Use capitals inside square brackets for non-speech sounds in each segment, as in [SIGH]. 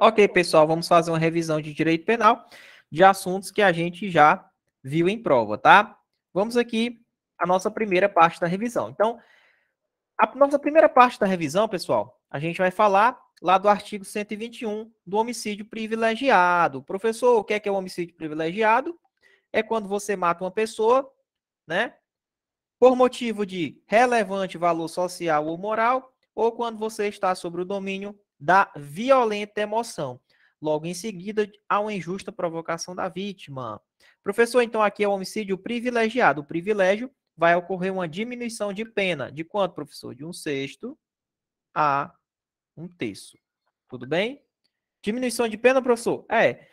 Ok, pessoal, vamos fazer uma revisão de direito penal de assuntos que a gente já viu em prova, tá? Vamos aqui à nossa primeira parte da revisão. Então, a nossa primeira parte da revisão, pessoal, a gente vai falar lá do artigo 121 do homicídio privilegiado. Professor, o que é, que é o homicídio privilegiado? É quando você mata uma pessoa, né? Por motivo de relevante valor social ou moral, ou quando você está sobre o domínio da violenta emoção. Logo em seguida, há uma injusta provocação da vítima. Professor, então aqui é o homicídio privilegiado. O privilégio vai ocorrer uma diminuição de pena. De quanto, professor? De um sexto a um terço. Tudo bem? Diminuição de pena, professor? É.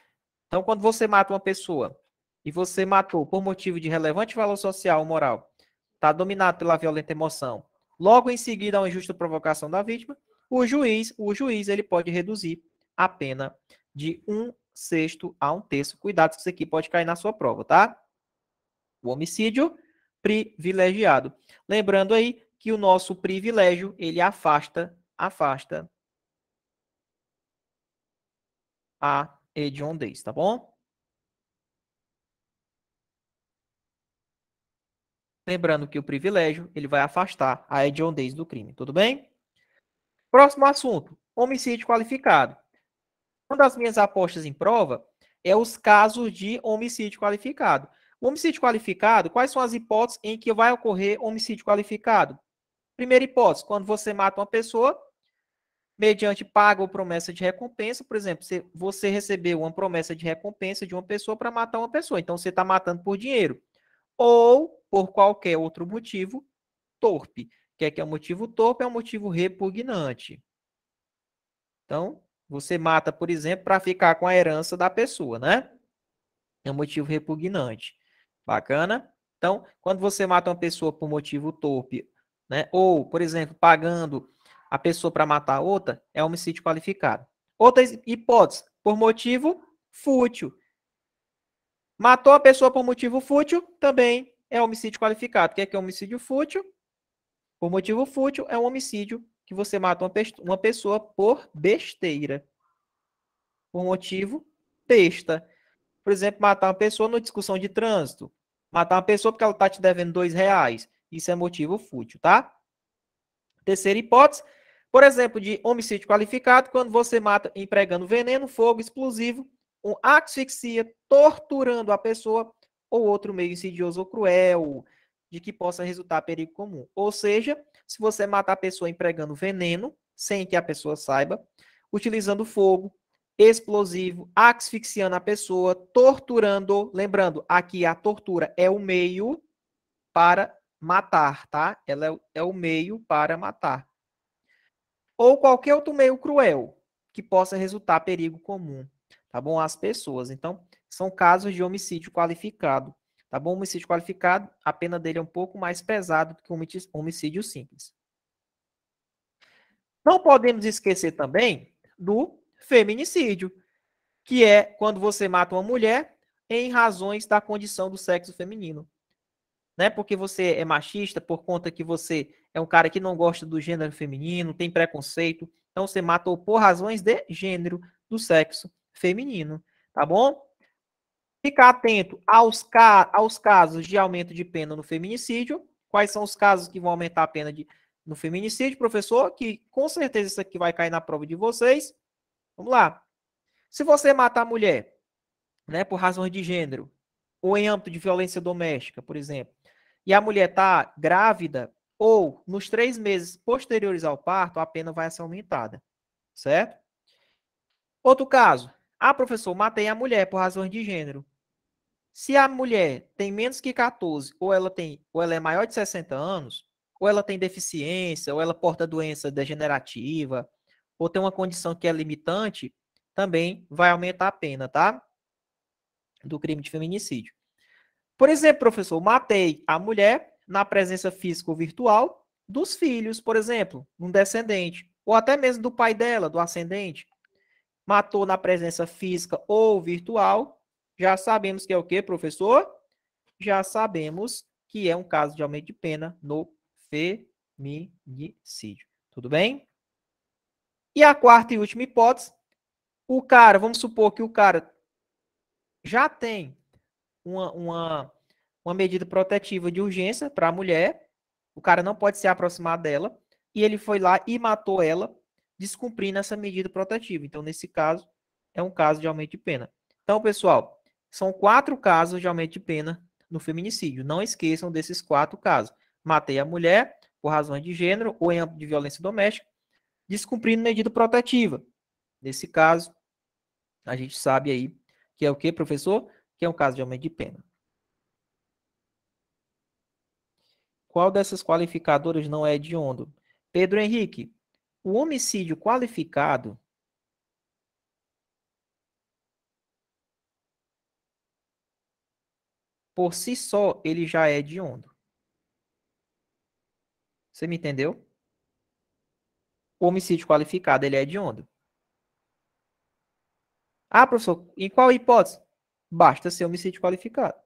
Então, quando você mata uma pessoa e você matou por motivo de relevante valor social ou moral, está dominado pela violenta emoção, logo em seguida a injusta provocação da vítima, o juiz, o juiz ele pode reduzir a pena de um sexto a um terço. Cuidado que isso aqui pode cair na sua prova, tá? O homicídio privilegiado. Lembrando aí que o nosso privilégio, ele afasta, afasta a hediondez, tá bom? Lembrando que o privilégio, ele vai afastar a hediondez do crime, tudo bem? Próximo assunto, homicídio qualificado. Uma das minhas apostas em prova é os casos de homicídio qualificado. Homicídio qualificado, quais são as hipóteses em que vai ocorrer homicídio qualificado? Primeira hipótese, quando você mata uma pessoa mediante paga ou promessa de recompensa, por exemplo, você recebeu uma promessa de recompensa de uma pessoa para matar uma pessoa, então você está matando por dinheiro, ou por qualquer outro motivo torpe. O que é que é um motivo torpe? É um motivo repugnante. Então, você mata, por exemplo, para ficar com a herança da pessoa, né? É um motivo repugnante. Bacana? Então, quando você mata uma pessoa por motivo torpe, né? Ou, por exemplo, pagando a pessoa para matar outra, é homicídio qualificado. Outra hipótese, por motivo fútil. Matou a pessoa por motivo fútil, também é homicídio qualificado. O que é, que é homicídio fútil? Por motivo fútil, é um homicídio que você mata uma pessoa por besteira. Por motivo besta. Por exemplo, matar uma pessoa numa discussão de trânsito. Matar uma pessoa porque ela está te devendo dois reais. Isso é motivo fútil, tá? Terceira hipótese, por exemplo, de homicídio qualificado, quando você mata empregando veneno, fogo explosivo, asfixia, torturando a pessoa ou outro meio insidioso ou cruel, de que possa resultar perigo comum. Ou seja, se você matar a pessoa empregando veneno, sem que a pessoa saiba, utilizando fogo, explosivo, asfixiando a pessoa, torturando. Lembrando, aqui a tortura é o meio para matar, tá? Ela é, é o meio para matar. Ou qualquer outro meio cruel que possa resultar perigo comum, tá bom? Às pessoas. Então, são casos de homicídio qualificado, tá bom? Homicídio qualificado, a pena dele é um pouco mais pesado do que homicídio simples. Não podemos esquecer também do feminicídio, que é quando você mata uma mulher em razões da condição do sexo feminino. Né? Porque você é machista, por conta que você é um cara que não gosta do gênero feminino, tem preconceito, então você matou por razões de gênero do sexo feminino, tá bom? Ficar atento aos, ca aos casos de aumento de pena no feminicídio. Quais são os casos que vão aumentar a pena de, no feminicídio, professor? Que com certeza isso aqui vai cair na prova de vocês. Vamos lá. Se você matar a mulher, né, por razões de gênero, ou em âmbito de violência doméstica, por exemplo, e a mulher está grávida, ou nos três meses posteriores ao parto, a pena vai ser aumentada. Certo? Outro caso. Ah, professor, matei a mulher por razões de gênero. Se a mulher tem menos que 14, ou ela tem, ou ela é maior de 60 anos, ou ela tem deficiência, ou ela porta doença degenerativa, ou tem uma condição que é limitante, também vai aumentar a pena, tá? Do crime de feminicídio. Por exemplo, professor, matei a mulher na presença física ou virtual dos filhos, por exemplo, um descendente, ou até mesmo do pai dela, do ascendente. Matou na presença física ou virtual, já sabemos que é o que, professor? Já sabemos que é um caso de aumento de pena no feminicídio. Tudo bem? E a quarta e última hipótese, o cara, vamos supor que o cara já tem uma, uma, uma medida protetiva de urgência para a mulher, o cara não pode se aproximar dela, e ele foi lá e matou ela, descumprindo essa medida protetiva. Então, nesse caso, é um caso de aumento de pena. Então, pessoal, são quatro casos de aumento de pena no feminicídio. Não esqueçam desses quatro casos. Matei a mulher por razões de gênero ou em âmbito de violência doméstica, descumprindo medida protetiva. Nesse caso, a gente sabe aí que é o que, professor? Que é um caso de aumento de pena. Qual dessas qualificadoras não é hediondo? Pedro Henrique, o homicídio qualificado por si só, ele já é hediondo. Você me entendeu? O homicídio qualificado, ele é hediondo. Ah, professor, em qual hipótese? Basta ser homicídio qualificado.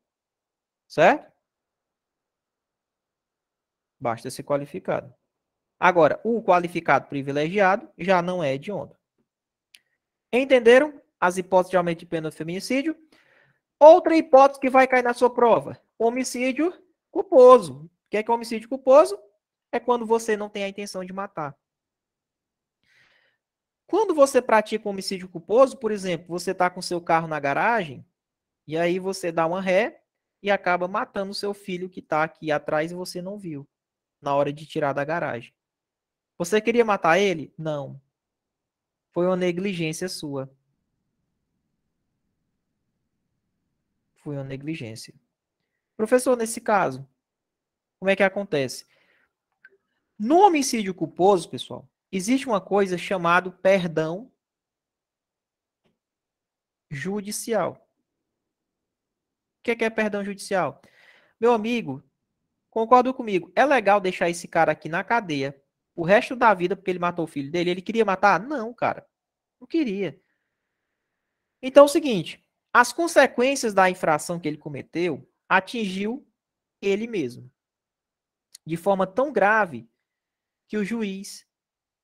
Certo? Basta ser qualificado. Agora, o qualificado privilegiado já não é hediondo. Entenderam as hipóteses de aumento de pena do feminicídio? Outra hipótese que vai cair na sua prova: homicídio culposo. O que é, que é homicídio culposo? É quando você não tem a intenção de matar. Quando você pratica um homicídio culposo, por exemplo, você está com seu carro na garagem e aí você dá uma ré e acaba matando o seu filho que está aqui atrás e você não viu na hora de tirar da garagem. Você queria matar ele? Não. Foi uma negligência sua. Foi uma negligência. Professor, nesse caso, como é que acontece? No homicídio culposo, pessoal, existe uma coisa chamada perdão judicial. O que é, que é perdão judicial? Meu amigo, concordo comigo. É legal deixar esse cara aqui na cadeia o resto da vida porque ele matou o filho dele. Ele queria matar? Não, cara. Não queria. Então é o seguinte: as consequências da infração que ele cometeu atingiu ele mesmo. De forma tão grave que o juiz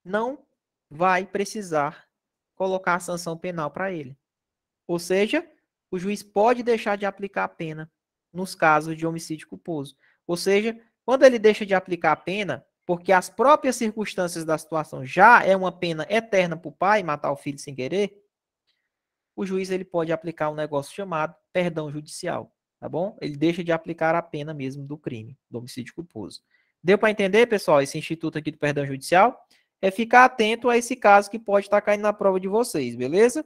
não vai precisar colocar a sanção penal para ele. Ou seja, o juiz pode deixar de aplicar a pena nos casos de homicídio culposo. Ou seja, quando ele deixa de aplicar a pena, porque as próprias circunstâncias da situação já é uma pena eterna para o pai matar o filho sem querer, o juiz ele pode aplicar um negócio chamado perdão judicial, tá bom? Ele deixa de aplicar a pena mesmo do crime, do homicídio culposo. Deu para entender, pessoal, esse instituto aqui do perdão judicial? É ficar atento a esse caso que pode estar tá caindo na prova de vocês, beleza?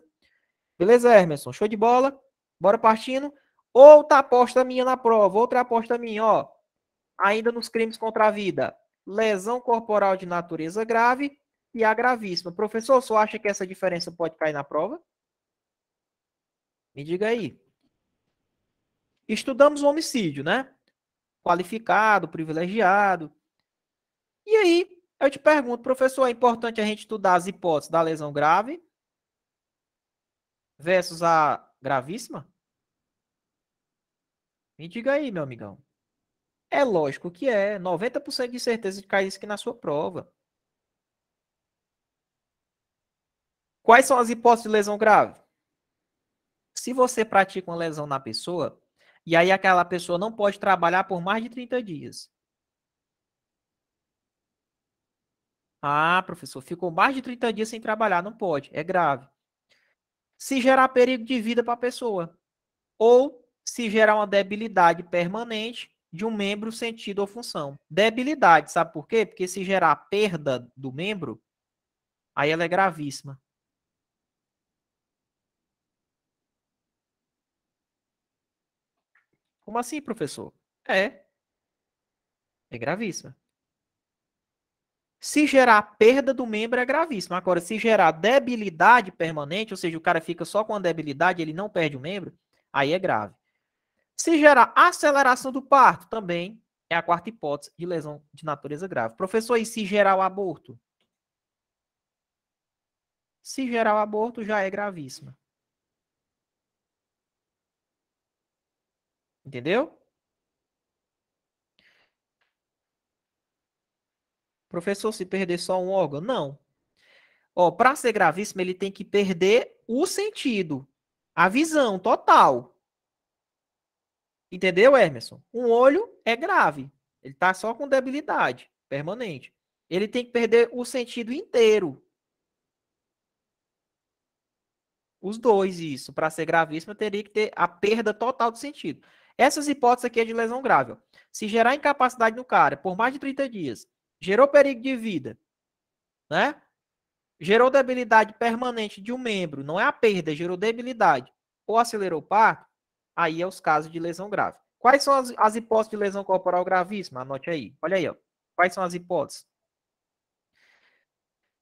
Beleza, Emerson? Show de bola? Bora partindo. Outra aposta minha na prova, outra aposta minha, ó. Ainda nos crimes contra a vida. Lesão corporal de natureza grave e a gravíssima. Professor, você acha que essa diferença pode cair na prova? Me diga aí. Estudamos o homicídio, né? Qualificado, privilegiado. E aí, eu te pergunto, professor, é importante a gente estudar as hipóteses da lesão grave versus a gravíssima? Me diga aí, meu amigão. É lógico que é. 90% de certeza de cair isso aqui na sua prova. Quais são as hipóteses de lesão grave? Se você pratica uma lesão na pessoa, e aí aquela pessoa não pode trabalhar por mais de 30 dias. Ah, professor, ficou mais de 30 dias sem trabalhar, não pode, é grave. Se gerar perigo de vida para a pessoa, ou se gerar uma debilidade permanente de um membro, sentido ou função. Debilidade, sabe por quê? Porque se gerar perda do membro, aí ela é gravíssima. Como assim, professor? É. É gravíssima. Se gerar perda do membro é gravíssimo. Agora, se gerar debilidade permanente, ou seja, o cara fica só com a debilidade, ele não perde o membro, aí é grave. Se gerar aceleração do parto, também é a quarta hipótese de lesão de natureza grave. Professor, e se gerar o aborto? Se gerar o aborto, já é gravíssima. Entendeu? Professor, se perder só um órgão? Não. Ó, para ser gravíssimo, ele tem que perder o sentido, a visão total. Entendeu, Emerson? Um olho é grave. Ele tá só com debilidade permanente. Ele tem que perder o sentido inteiro. Os dois, isso. Para ser gravíssimo, teria que ter a perda total do sentido. Essas hipóteses aqui é de lesão grave. Se gerar incapacidade no cara por mais de 30 dias, gerou perigo de vida, né? gerou debilidade permanente de um membro, não é a perda, gerou debilidade, ou acelerou o parto, aí é os casos de lesão grave. Quais são as, as hipóteses de lesão corporal gravíssima? Anote aí. Olha aí, ó. Quais são as hipóteses?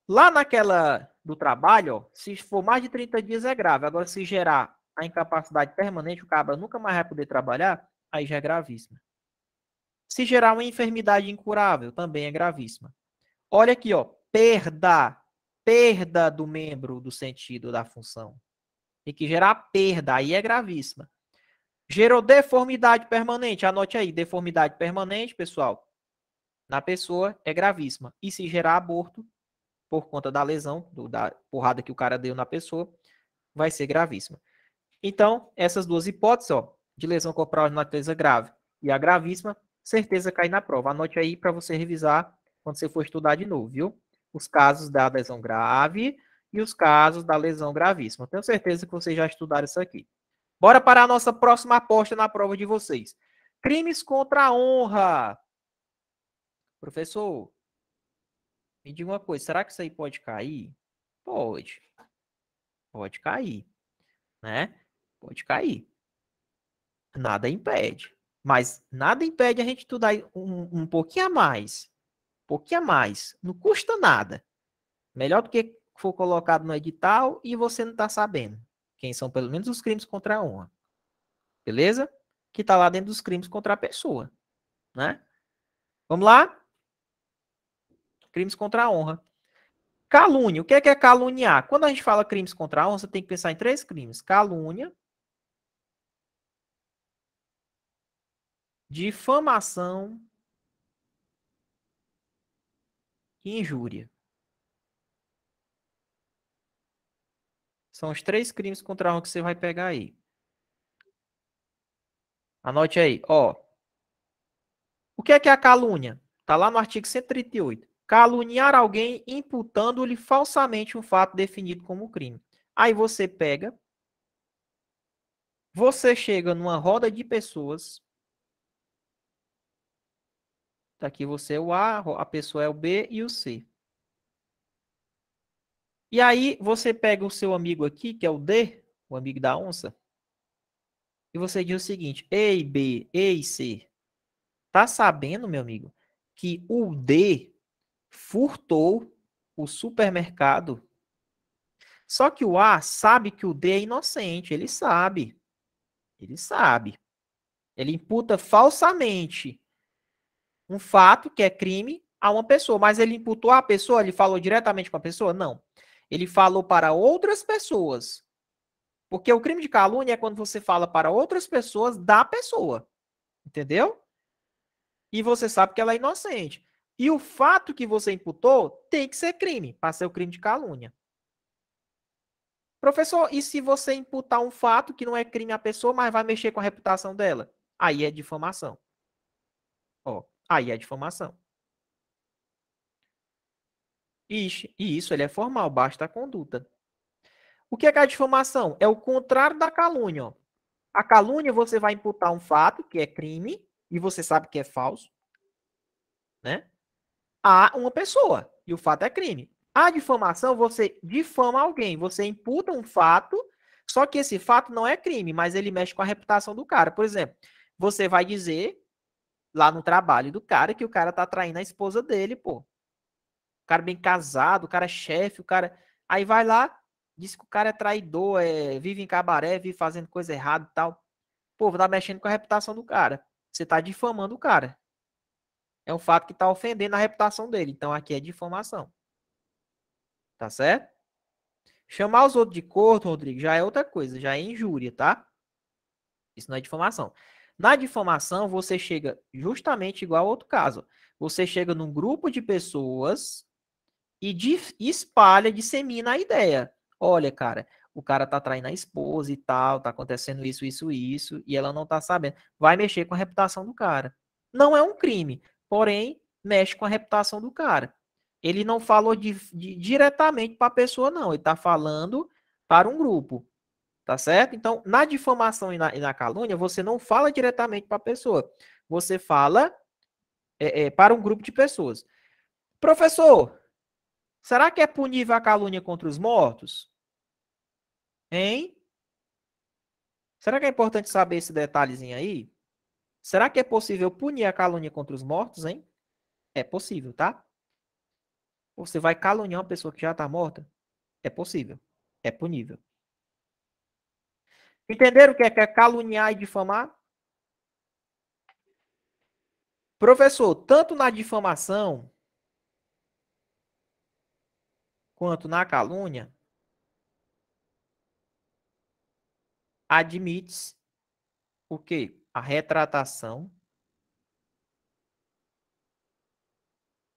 Lá naquela do trabalho, ó, se for mais de 30 dias é grave. Agora, se gerar a incapacidade permanente, o cabra nunca mais vai poder trabalhar, aí já é gravíssima. Se gerar uma enfermidade incurável, também é gravíssima. Olha aqui, ó, perda perda do membro do sentido da função. Tem que gerar perda, aí é gravíssima. Gerou deformidade permanente, anote aí, deformidade permanente, pessoal, na pessoa é gravíssima. E se gerar aborto, por conta da lesão, do, da porrada que o cara deu na pessoa, vai ser gravíssima. Então, essas duas hipóteses, ó, de lesão corporal de natureza grave e a gravíssima, certeza cai na prova. Anote aí para você revisar quando você for estudar de novo, viu? os casos da lesão grave e os casos da lesão gravíssima. Tenho certeza que vocês já estudaram isso aqui. Bora para a nossa próxima aposta na prova de vocês. Crimes contra a honra. Professor, me diga uma coisa, será que isso aí pode cair? Pode. Pode cair, né? Pode cair. Nada impede. Mas nada impede a gente estudar um, um pouquinho a mais pouquinho a mais. Não custa nada. Melhor do que for colocado no edital e você não está sabendo. Quem são pelo menos os crimes contra a honra. Beleza? Que está lá dentro dos crimes contra a pessoa. Né? Vamos lá? Crimes contra a honra. Calúnia. O que é, que é caluniar? Quando a gente fala crimes contra a honra, você tem que pensar em três crimes: calúnia, difamação e injúria. São os três crimes contra a honra que você vai pegar aí. Anote aí, ó. O que é que é a calúnia? Está lá no artigo 138. Caluniar alguém imputando-lhe falsamente um fato definido como crime. Aí você pega, você chega numa roda de pessoas Tá aqui você é o A, a pessoa é o B e o C. E aí você pega o seu amigo aqui, que é o D, o amigo da onça, e você diz o seguinte: Ei, B, ei, C, tá sabendo, meu amigo, que o D furtou o supermercado? Só que o A sabe que o D é inocente, ele sabe. Ele sabe. Ele imputa falsamente um fato que é crime a uma pessoa, mas ele imputou a pessoa, ele falou diretamente com a pessoa? Não. Ele falou para outras pessoas. Porque o crime de calúnia é quando você fala para outras pessoas da pessoa. Entendeu? E você sabe que ela é inocente. E o fato que você imputou tem que ser crime, para ser o crime de calúnia. Professor, e se você imputar um fato que não é crime à pessoa, mas vai mexer com a reputação dela? Aí é difamação. Ó, Aí é difamação. E isso ele é formal, basta a conduta. O que é, que é a difamação? É o contrário da calúnia. Ó. A calúnia você vai imputar um fato que é crime e você sabe que é falso, né? A uma pessoa e o fato é crime. A difamação você difama alguém, você imputa um fato, só que esse fato não é crime, mas ele mexe com a reputação do cara. Por exemplo, você vai dizer lá no trabalho do cara que o cara tá traindo a esposa dele, pô. Cara bem casado, o cara é chefe, o cara. Aí vai lá, diz que o cara é traidor, é, vive em cabaré, vive fazendo coisa errada e tal. Pô, tá mexendo com a reputação do cara. Você tá difamando o cara. É um fato que tá ofendendo a reputação dele. Então aqui é difamação. Tá certo? Chamar os outros de corno, Rodrigo, já é outra coisa, já é injúria, tá? Isso não é difamação. Na difamação, você chega justamente igual ao outro caso. Você chega num grupo de pessoas e de, espalha, dissemina a ideia. Olha, cara, o cara tá traindo a esposa e tal, tá acontecendo isso, isso, isso, e ela não tá sabendo. Vai mexer com a reputação do cara. Não é um crime, porém, mexe com a reputação do cara. Ele não falou de, de, diretamente para a pessoa, não. Ele está falando para um grupo. Tá certo? Então, na difamação e na, e na calúnia, você não fala diretamente para a pessoa. Você fala é, é, para um grupo de pessoas. Professor, será que é punível a calúnia contra os mortos? Hein? Será que é importante saber esse detalhezinho aí? Será que é possível punir a calúnia contra os mortos, hein? É possível, tá? Você vai caluniar uma pessoa que já está morta? É possível. É punível. Entenderam o que é, que é caluniar e difamar? Professor, tanto na difamação quanto na calúnia, admite o quê? A retratação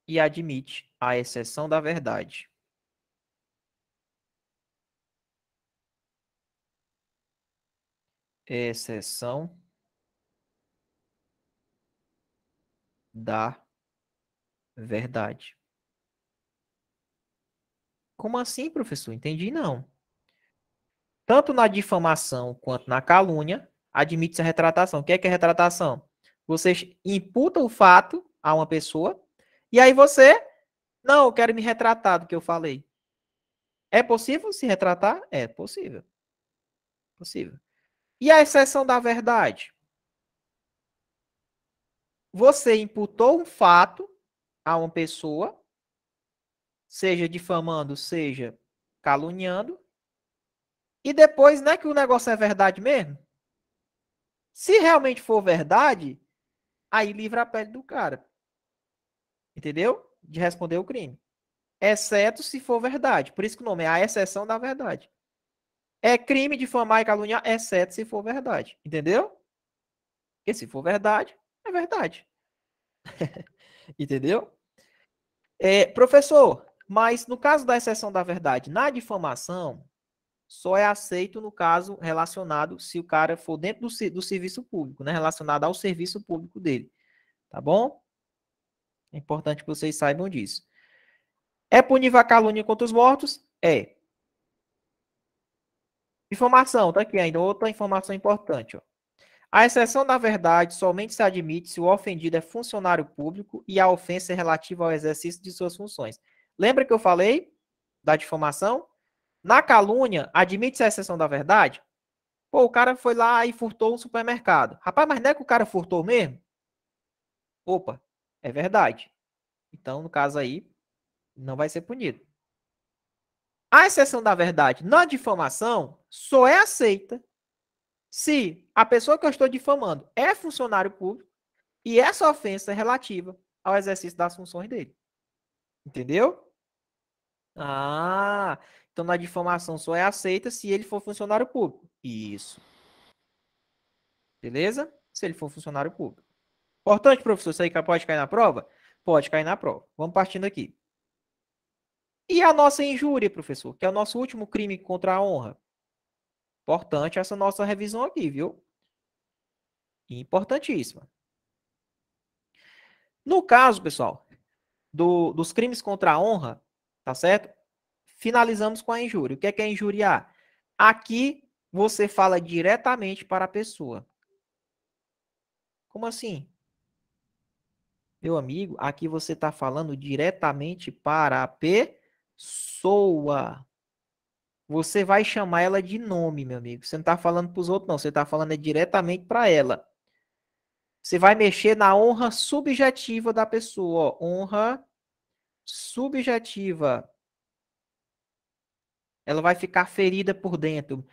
e admite a exceção da verdade. Exceção da verdade. Como assim, professor? Entendi não. Tanto na difamação quanto na calúnia, admite-se a retratação. O que é, que é retratação? Você imputa o fato a uma pessoa e aí você, não, eu quero me retratar do que eu falei. É possível se retratar? É possível. Possível. E a exceção da verdade? Você imputou um fato a uma pessoa, seja difamando, seja caluniando, e depois, não é que o negócio é verdade mesmo? Se realmente for verdade, aí livra a pele do cara entendeu? De responder o crime. Exceto se for verdade. Por isso que o nome é a exceção da verdade. É crime difamar e caluniar, exceto se for verdade. Entendeu? Porque se for verdade, é verdade. [LAUGHS] entendeu? É, professor, mas no caso da exceção da verdade, na difamação, só é aceito no caso relacionado se o cara for dentro do, do serviço público, né? Relacionado ao serviço público dele. Tá bom? É importante que vocês saibam disso. É punível a calúnia contra os mortos? É. Informação, tá aqui ainda, outra informação importante. Ó. A exceção da verdade somente se admite se o ofendido é funcionário público e a ofensa é relativa ao exercício de suas funções. Lembra que eu falei da difamação? Na calúnia, admite-se a exceção da verdade? Pô, o cara foi lá e furtou um supermercado. Rapaz, mas não é que o cara furtou mesmo? Opa, é verdade. Então, no caso aí, não vai ser punido. A exceção da verdade na difamação só é aceita se a pessoa que eu estou difamando é funcionário público e essa ofensa é relativa ao exercício das funções dele. Entendeu? Ah, então na difamação só é aceita se ele for funcionário público. Isso. Beleza? Se ele for funcionário público. Importante, professor, isso aí pode cair na prova? Pode cair na prova. Vamos partindo aqui. E a nossa injúria, professor, que é o nosso último crime contra a honra? Importante essa nossa revisão aqui, viu? Importantíssima. No caso, pessoal, do, dos crimes contra a honra, tá certo? Finalizamos com a injúria. O que é, que é injuriar? Aqui você fala diretamente para a pessoa. Como assim? Meu amigo, aqui você está falando diretamente para a pessoa. Você vai chamar ela de nome, meu amigo. Você não está falando para os outros, não. Você está falando é diretamente para ela. Você vai mexer na honra subjetiva da pessoa. Ó. Honra subjetiva. Ela vai ficar ferida por dentro.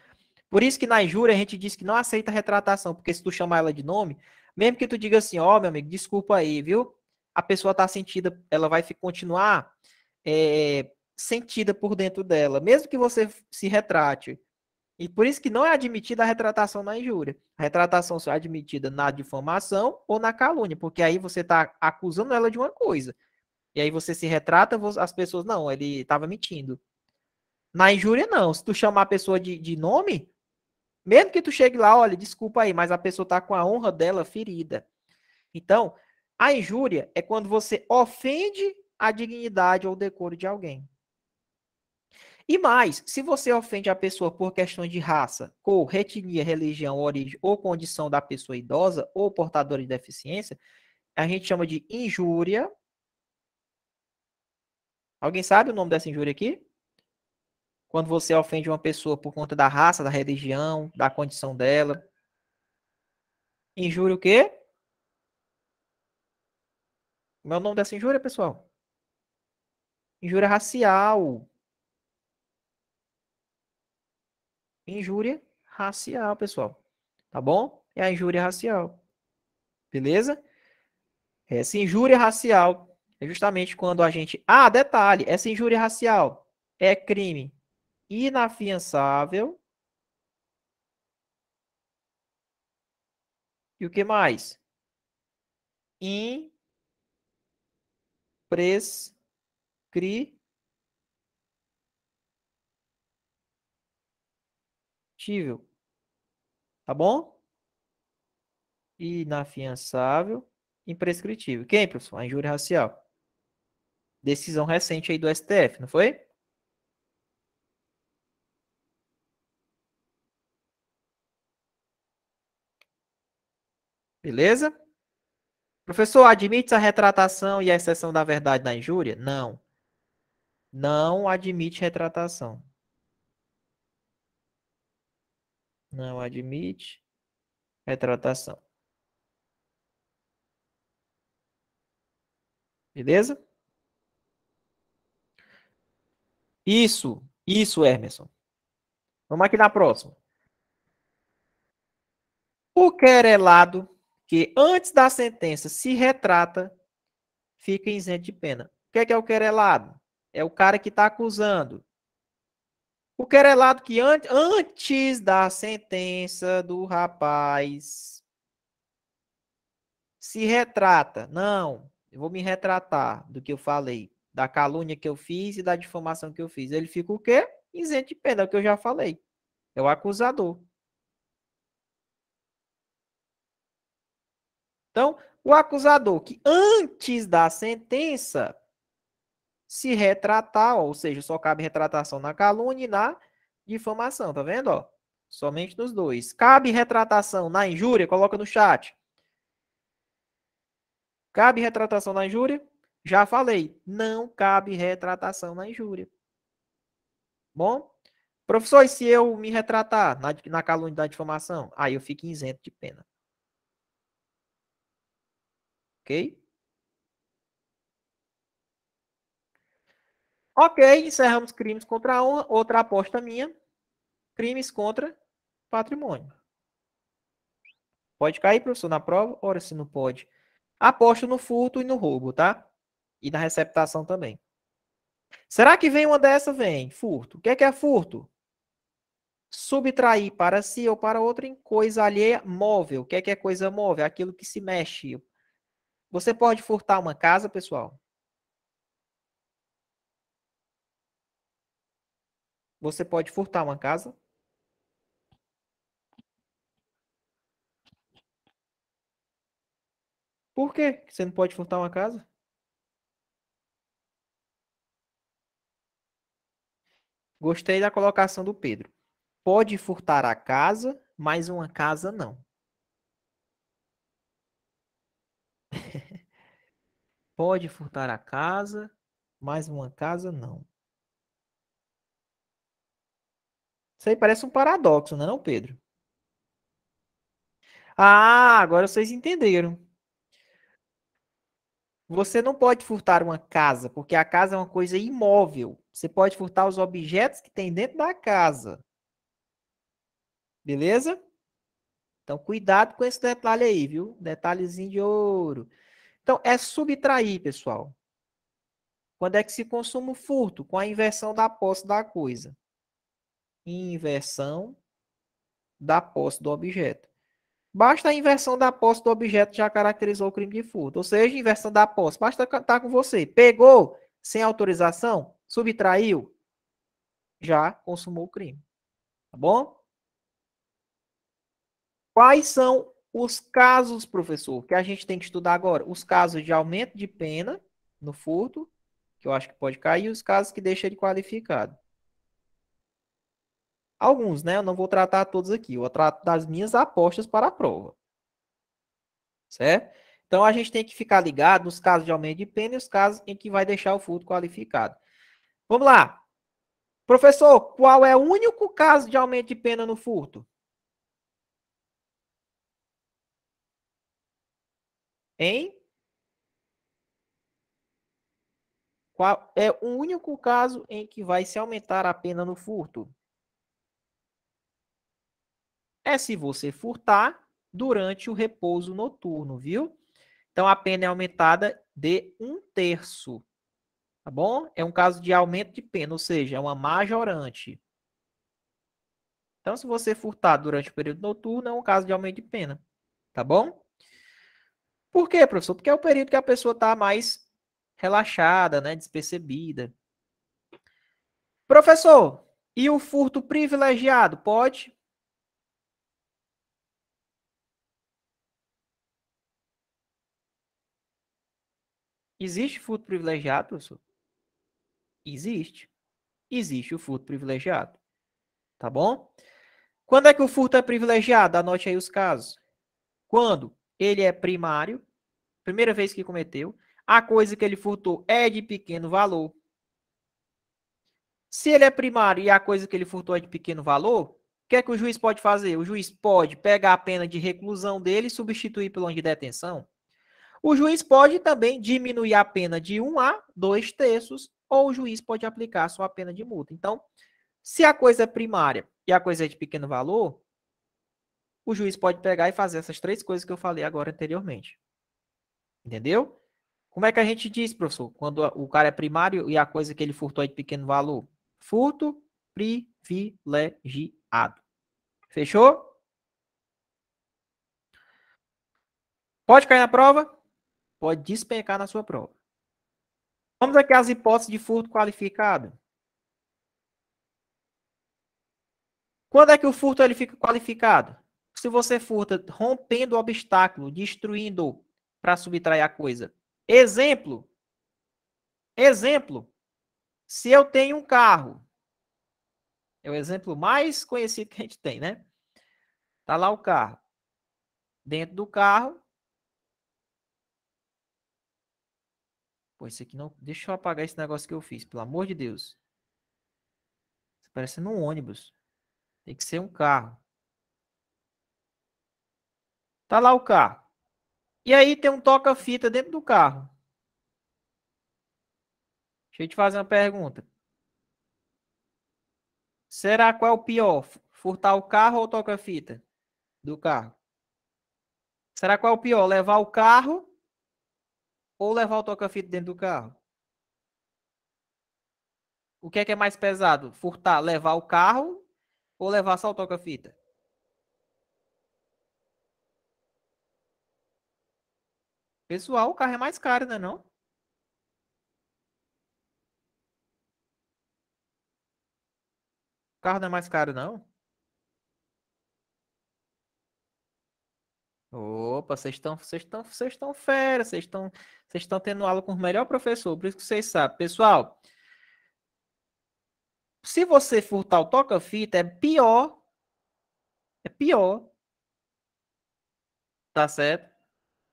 Por isso que na injúria a gente diz que não aceita retratação, porque se tu chamar ela de nome, mesmo que tu diga assim, ó, oh, meu amigo, desculpa aí, viu? A pessoa tá sentida, ela vai continuar é, sentida por dentro dela, mesmo que você se retrate. E por isso que não é admitida a retratação na injúria. A retratação só é admitida na difamação ou na calúnia, porque aí você está acusando ela de uma coisa. E aí você se retrata, as pessoas, não, ele estava mentindo. Na injúria, não. Se tu chamar a pessoa de, de nome, mesmo que tu chegue lá, olha, desculpa aí, mas a pessoa está com a honra dela ferida. Então, a injúria é quando você ofende a dignidade ou o decoro de alguém. E mais, se você ofende a pessoa por questões de raça, cor, etnia, religião, origem ou condição da pessoa idosa ou portadora de deficiência, a gente chama de injúria. Alguém sabe o nome dessa injúria aqui? Quando você ofende uma pessoa por conta da raça, da religião, da condição dela. Injúria o quê? Como é o nome dessa injúria, pessoal? Injúria racial. Injúria racial, pessoal. Tá bom? É a injúria racial. Beleza? Essa injúria racial é justamente quando a gente. Ah, detalhe: essa injúria racial é crime inafiançável. E o que mais? Imprescritível. Tá bom? Inafiançável, imprescritível. Quem, professor? A injúria racial. Decisão recente aí do STF, não foi? Beleza? Professor, admite a retratação e a exceção da verdade na injúria? Não. Não admite retratação. Não admite retratação. Beleza? Isso, isso, Emerson. Vamos aqui na próxima. O querelado que antes da sentença se retrata, fica isento de pena. O que é, que é o querelado? É o cara que está acusando. O querelado que an antes da sentença do rapaz se retrata. Não, eu vou me retratar do que eu falei, da calúnia que eu fiz e da difamação que eu fiz. Ele fica o quê? Isento de pena, é o que eu já falei. É o acusador. Então, o acusador que antes da sentença se retratar, ou seja, só cabe retratação na calúnia e na difamação, tá vendo? Ó? Somente nos dois. Cabe retratação na injúria? Coloca no chat. Cabe retratação na injúria? Já falei, não cabe retratação na injúria. Bom? Professor, e se eu me retratar na, na calúnia da difamação? Aí eu fico isento de pena. Ok? Ok, encerramos crimes contra a honra. Outra aposta minha. Crimes contra patrimônio. Pode cair, professor, na prova? Ora, se não pode. Aposto no furto e no roubo, tá? E na receptação também. Será que vem uma dessa? Vem. Furto. O que é, que é furto? Subtrair para si ou para outra em coisa alheia móvel. O que é, que é coisa móvel? Aquilo que se mexe. Você pode furtar uma casa, pessoal? Você pode furtar uma casa? Por que você não pode furtar uma casa? Gostei da colocação do Pedro. Pode furtar a casa, mas uma casa não. [LAUGHS] Pode furtar a casa, mas uma casa não. Isso aí parece um paradoxo, não é não, Pedro? Ah, agora vocês entenderam. Você não pode furtar uma casa, porque a casa é uma coisa imóvel. Você pode furtar os objetos que tem dentro da casa. Beleza? Então, cuidado com esse detalhe aí, viu? Detalhezinho de ouro. Então, é subtrair, pessoal. Quando é que se consuma o furto? Com a inversão da posse da coisa. Inversão da posse do objeto. Basta a inversão da posse do objeto já caracterizou o crime de furto. Ou seja, inversão da posse. Basta estar com você. Pegou sem autorização, subtraiu, já consumou o crime. Tá bom? Quais são os casos, professor, que a gente tem que estudar agora? Os casos de aumento de pena no furto, que eu acho que pode cair, e os casos que deixa ele qualificado. Alguns, né? Eu não vou tratar todos aqui. Eu trato das minhas apostas para a prova. Certo? Então, a gente tem que ficar ligado nos casos de aumento de pena e os casos em que vai deixar o furto qualificado. Vamos lá. Professor, qual é o único caso de aumento de pena no furto? Hein? Qual é o único caso em que vai se aumentar a pena no furto? é se você furtar durante o repouso noturno, viu? Então, a pena é aumentada de um terço. Tá bom? É um caso de aumento de pena, ou seja, é uma majorante. Então, se você furtar durante o período noturno, é um caso de aumento de pena. Tá bom? Por quê, professor? Porque é o período que a pessoa está mais relaxada, né? Despercebida. Professor, e o furto privilegiado? Pode? Existe furto privilegiado, professor? Existe. Existe o furto privilegiado. Tá bom? Quando é que o furto é privilegiado? Anote aí os casos. Quando ele é primário, primeira vez que cometeu, a coisa que ele furtou é de pequeno valor. Se ele é primário e a coisa que ele furtou é de pequeno valor, o que é que o juiz pode fazer? O juiz pode pegar a pena de reclusão dele e substituir pelo de detenção. O juiz pode também diminuir a pena de 1 a 2 terços, ou o juiz pode aplicar sua pena de multa. Então, se a coisa é primária e a coisa é de pequeno valor, o juiz pode pegar e fazer essas três coisas que eu falei agora anteriormente. Entendeu? Como é que a gente diz, professor, quando o cara é primário e a coisa que ele furtou é de pequeno valor? Furto privilegiado. Fechou? Pode cair na prova? pode despencar na sua prova. Vamos aqui às hipóteses de furto qualificado. Quando é que o furto ele fica qualificado? Se você furta rompendo o obstáculo, destruindo para subtrair a coisa. Exemplo. Exemplo. Se eu tenho um carro, é o exemplo mais conhecido que a gente tem, né? Tá lá o carro. Dentro do carro Pô, isso aqui não. Deixa eu apagar esse negócio que eu fiz, pelo amor de Deus. Tá parecendo um ônibus. Tem que ser um carro. Tá lá o carro. E aí tem um toca-fita dentro do carro. Deixa eu te fazer uma pergunta. Será qual é o pior? Furtar o carro ou toca-fita do carro? Será qual é o pior? Levar o carro ou levar o toca-fita dentro do carro? O que é que é mais pesado? Furtar, levar o carro ou levar só o toca-fita? Pessoal, o carro é mais caro, né não? O carro não é mais caro, não? Opa, vocês estão, vocês estão, vocês estão fera, vocês estão, vocês estão tendo aula com o melhor professor, por isso que vocês sabem. Pessoal, se você furtar o toca-fita, é pior, é pior, tá certo?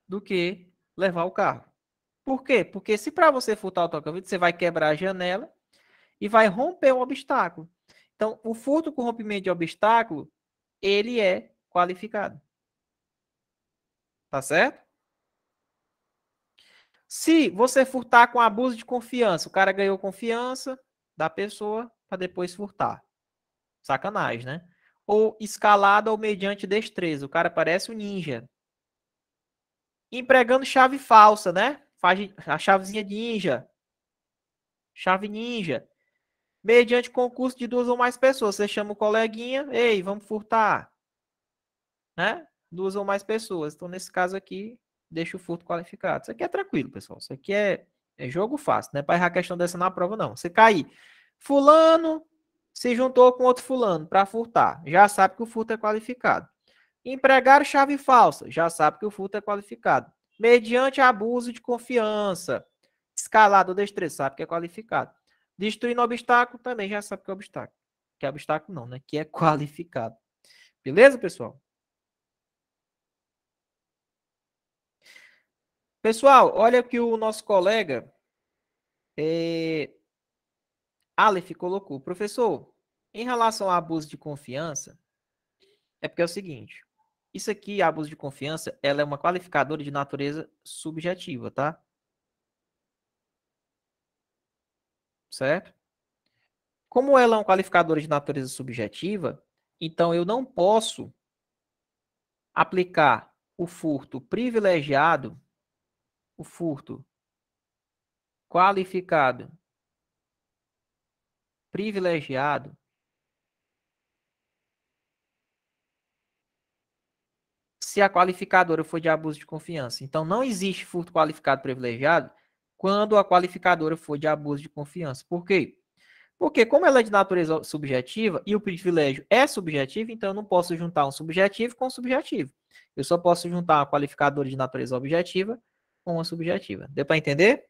Do que levar o carro. Por quê? Porque se para você furtar o toca-fita, você vai quebrar a janela e vai romper um obstáculo. Então, o furto com rompimento de obstáculo, ele é qualificado. Tá certo? Se você furtar com abuso de confiança, o cara ganhou confiança da pessoa para depois furtar. Sacanagem, né? Ou escalado ou mediante destreza. O cara parece um ninja. Empregando chave falsa, né? Faz a chavezinha ninja. Chave ninja. Mediante concurso de duas ou mais pessoas. Você chama o coleguinha, ei, vamos furtar. Né? Duas ou mais pessoas. Então, nesse caso aqui, deixa o furto qualificado. Isso aqui é tranquilo, pessoal. Isso aqui é, é jogo fácil, não é para errar a questão dessa na prova, não. Você cair, fulano se juntou com outro fulano para furtar, já sabe que o furto é qualificado. Empregar chave falsa, já sabe que o furto é qualificado. Mediante abuso de confiança, escalado destreza, sabe que é qualificado. Destruindo obstáculo, também já sabe que é obstáculo. Que é obstáculo não, né? Que é [LAUGHS] qualificado. Beleza, pessoal? Pessoal, olha que o nosso colega é, Aleph colocou. Professor, em relação ao abuso de confiança, é porque é o seguinte. Isso aqui, abuso de confiança, ela é uma qualificadora de natureza subjetiva, tá? Certo? Como ela é um qualificador de natureza subjetiva, então eu não posso aplicar o furto privilegiado o furto qualificado, privilegiado, se a qualificadora for de abuso de confiança. Então, não existe furto qualificado privilegiado quando a qualificadora for de abuso de confiança. Por quê? Porque, como ela é de natureza subjetiva e o privilégio é subjetivo, então eu não posso juntar um subjetivo com um subjetivo. Eu só posso juntar uma qualificadora de natureza objetiva com uma subjetiva. Deu para entender?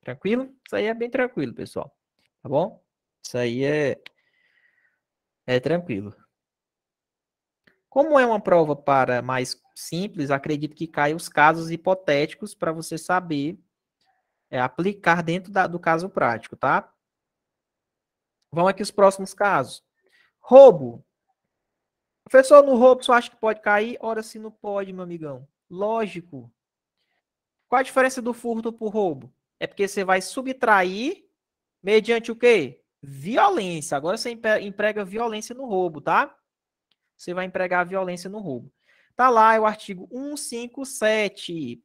Tranquilo? Isso aí é bem tranquilo, pessoal. Tá bom? Isso aí é, é tranquilo. Como é uma prova para mais simples, acredito que caia os casos hipotéticos para você saber é, aplicar dentro da, do caso prático, tá? Vamos aqui os próximos casos. Roubo. Professor, no roubo você acha que pode cair? Ora, se não pode, meu amigão. Lógico. Qual a diferença do furto por roubo? É porque você vai subtrair mediante o quê? Violência. Agora você emprega violência no roubo, tá? Você vai empregar violência no roubo. Tá lá, é o artigo 157.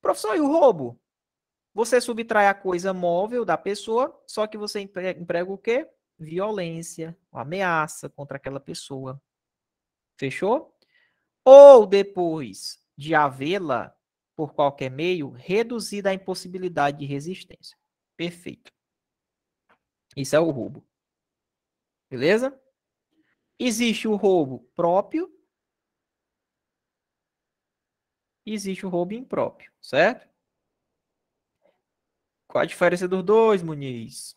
Professor, e o roubo? Você subtrai a coisa móvel da pessoa, só que você emprega o quê? Violência, ameaça contra aquela pessoa. Fechou? Ou depois de havê-la por qualquer meio, reduzida a impossibilidade de resistência. Perfeito. Isso é o roubo. Beleza? Existe o roubo próprio. Existe o roubo impróprio, certo? Qual a diferença dos dois, Muniz?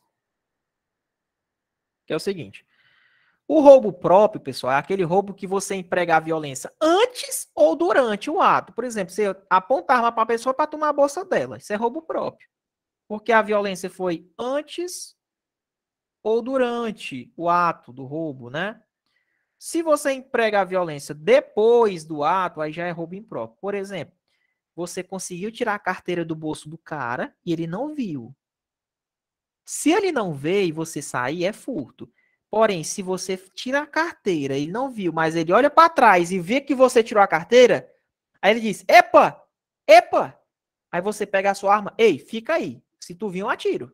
Que é o seguinte. O roubo próprio, pessoal, é aquele roubo que você emprega a violência antes ou durante o ato. Por exemplo, você apontar arma para a pessoa para tomar a bolsa dela. Isso é roubo próprio. Porque a violência foi antes ou durante o ato do roubo, né? Se você emprega a violência depois do ato, aí já é roubo impróprio. Por exemplo, você conseguiu tirar a carteira do bolso do cara e ele não viu. Se ele não vê e você sair, é furto. Porém, se você tira a carteira, ele não viu, mas ele olha para trás e vê que você tirou a carteira, aí ele diz: "Epa! Epa!" Aí você pega a sua arma, "Ei, fica aí. Se tu vir, um atiro."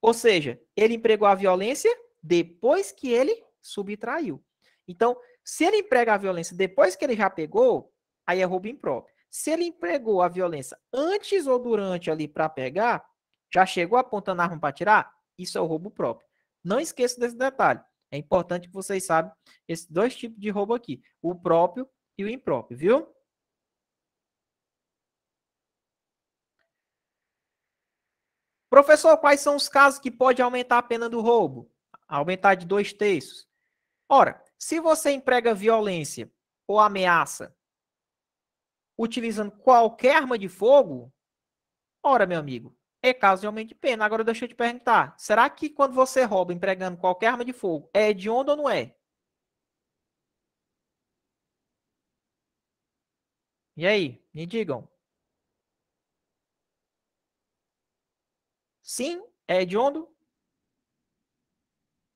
Ou seja, ele empregou a violência depois que ele subtraiu. Então, se ele emprega a violência depois que ele já pegou, aí é roubo impróprio. Se ele empregou a violência antes ou durante ali para pegar, já chegou apontando a arma para tirar, isso é o roubo próprio. Não esqueça desse detalhe. É importante que vocês saibam esses dois tipos de roubo aqui: o próprio e o impróprio, viu? Professor, quais são os casos que pode aumentar a pena do roubo? Aumentar de dois terços. Ora, se você emprega violência ou ameaça utilizando qualquer arma de fogo, ora, meu amigo, é caso de aumento de pena. Agora deixa eu te perguntar: será que quando você rouba empregando qualquer arma de fogo, é hediondo ou não é? E aí, me digam. Sim, é hediondo?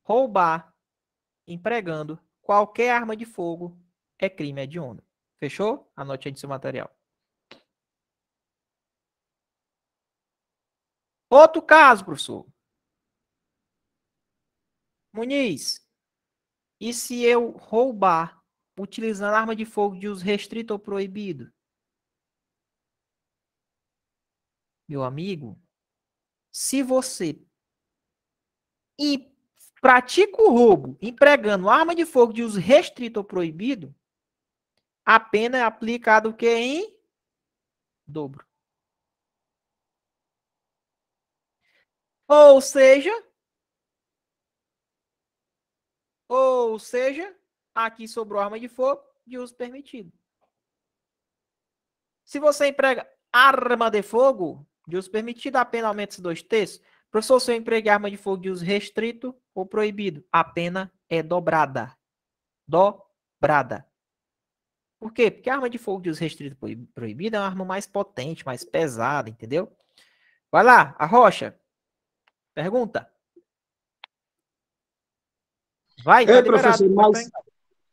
Roubar empregando qualquer arma de fogo é crime hediondo. Fechou? Anote aí no seu material. Outro caso, professor. Muniz, e se eu roubar utilizando arma de fogo de uso restrito ou proibido? Meu amigo, se você pratica o roubo empregando arma de fogo de uso restrito ou proibido, a pena é aplicada o que em dobro. Ou seja, ou seja, aqui sobrou arma de fogo de uso permitido. Se você emprega arma de fogo de uso permitido, a pena aumenta-se dois terços. Professor, se eu empregue arma de fogo de uso restrito ou proibido, a pena é dobrada. Dobrada. Por quê? Porque a arma de fogo de uso restrito proibido é uma arma mais potente, mais pesada, entendeu? Vai lá, a rocha. Pergunta. Vai, tá é, professor, mas,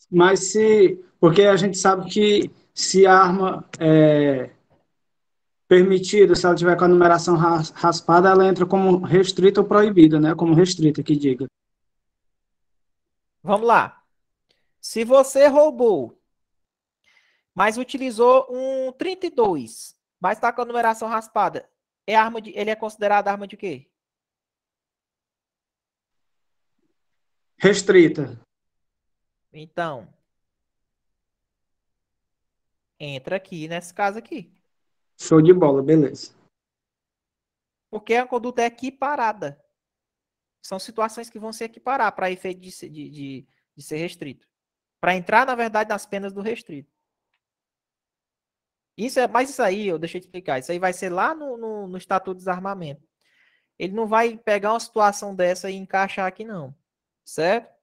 mas se. Porque a gente sabe que se a arma é permitida, se ela tiver com a numeração raspada, ela entra como restrita ou proibida, né? Como restrita, que diga. Vamos lá. Se você roubou, mas utilizou um 32, mas está com a numeração raspada, é arma de, ele é considerado arma de quê? Restrita. Então, entra aqui nesse caso aqui. Show de bola, beleza. Porque a conduta é equiparada. São situações que vão se equiparar para efeito de, de, de, de ser restrito. Para entrar, na verdade, nas penas do restrito. Isso é, mas isso aí, eu deixei de explicar. Isso aí vai ser lá no, no, no Estatuto de Desarmamento. Ele não vai pegar uma situação dessa e encaixar aqui, não. Certo?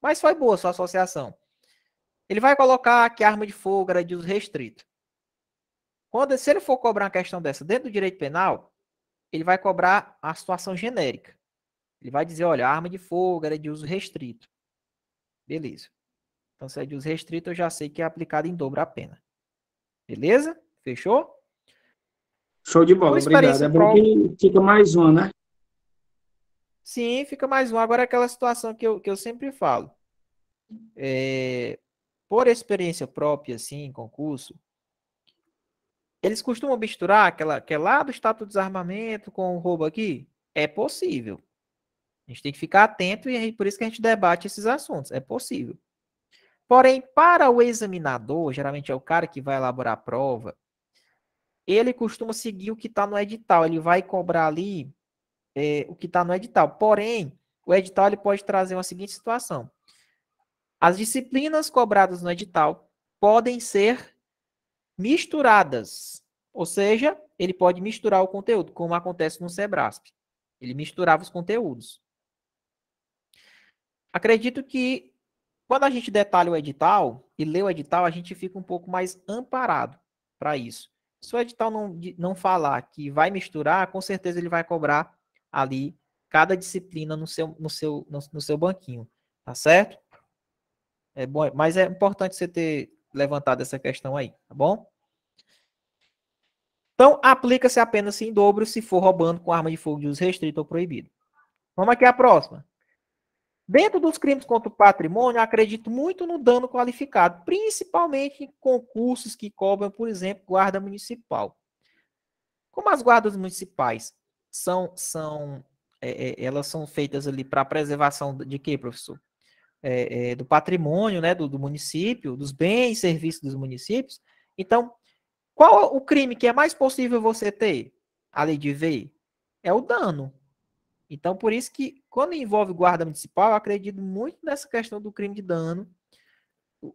Mas foi boa sua associação. Ele vai colocar que a arma de fogo era de uso restrito. Quando, se ele for cobrar uma questão dessa dentro do direito penal, ele vai cobrar a situação genérica. Ele vai dizer, olha, a arma de fogo era de uso restrito. Beleza. Então, se é de uso restrito, eu já sei que é aplicado em dobro a pena. Beleza? Fechou? Show de bola, obrigado. É bom que fica mais uma, né? Sim, fica mais uma. Agora, aquela situação que eu, que eu sempre falo. É, por experiência própria, assim, concurso, eles costumam misturar aquela, que é lá do estado de desarmamento com o roubo aqui? É possível. A gente tem que ficar atento e é por isso que a gente debate esses assuntos. É possível. Porém, para o examinador, geralmente é o cara que vai elaborar a prova, ele costuma seguir o que está no edital. Ele vai cobrar ali é, o que está no edital. Porém, o edital ele pode trazer uma seguinte situação. As disciplinas cobradas no edital podem ser misturadas. Ou seja, ele pode misturar o conteúdo, como acontece no Sebrasp. Ele misturava os conteúdos. Acredito que quando a gente detalha o edital e lê o edital, a gente fica um pouco mais amparado para isso. Se o edital não, não falar que vai misturar, com certeza ele vai cobrar ali cada disciplina no seu, no seu, no, no seu banquinho. Tá certo? É bom, mas é importante você ter levantado essa questão aí, tá bom? Então, aplica-se apenas em dobro se for roubando com arma de fogo de uso restrito ou proibido. Vamos aqui a próxima. Dentro dos crimes contra o patrimônio, acredito muito no dano qualificado, principalmente em concursos que cobram, por exemplo, guarda municipal. Como as guardas municipais são, são é, é, elas são feitas ali para preservação de quê, professor? É, é, do patrimônio, né, do, do município, dos bens e serviços dos municípios. Então, qual o crime que é mais possível você ter, além de ver? É o dano. Então, por isso que, quando envolve guarda municipal, eu acredito muito nessa questão do crime de dano,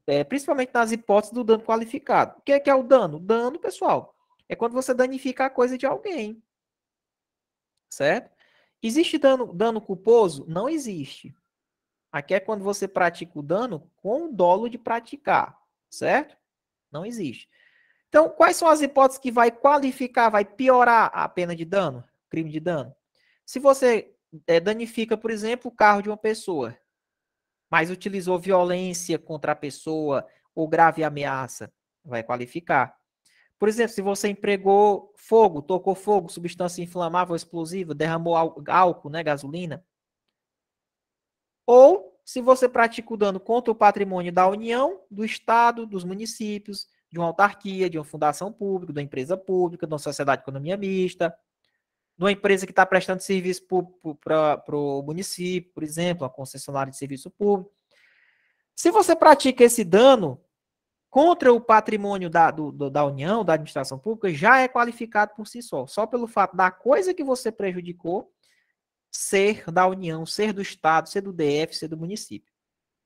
é, principalmente nas hipóteses do dano qualificado. O que é, que é o dano? O dano, pessoal, é quando você danifica a coisa de alguém. Certo? Existe dano, dano culposo? Não existe. Aqui é quando você pratica o dano com o dolo de praticar. Certo? Não existe. Então, quais são as hipóteses que vai qualificar, vai piorar a pena de dano, crime de dano? Se você é, danifica, por exemplo, o carro de uma pessoa, mas utilizou violência contra a pessoa ou grave ameaça, vai qualificar. Por exemplo, se você empregou fogo, tocou fogo, substância inflamável, explosiva, derramou álcool, né, gasolina, ou se você pratica o dano contra o patrimônio da União, do Estado, dos municípios, de uma autarquia, de uma fundação pública, de uma empresa pública, de uma sociedade de economia mista, de uma empresa que está prestando serviço para o município, por exemplo, uma concessionária de serviço público. Se você pratica esse dano contra o patrimônio da, do, da União, da administração pública, já é qualificado por si só. Só pelo fato da coisa que você prejudicou ser da União, ser do Estado, ser do DF, ser do município.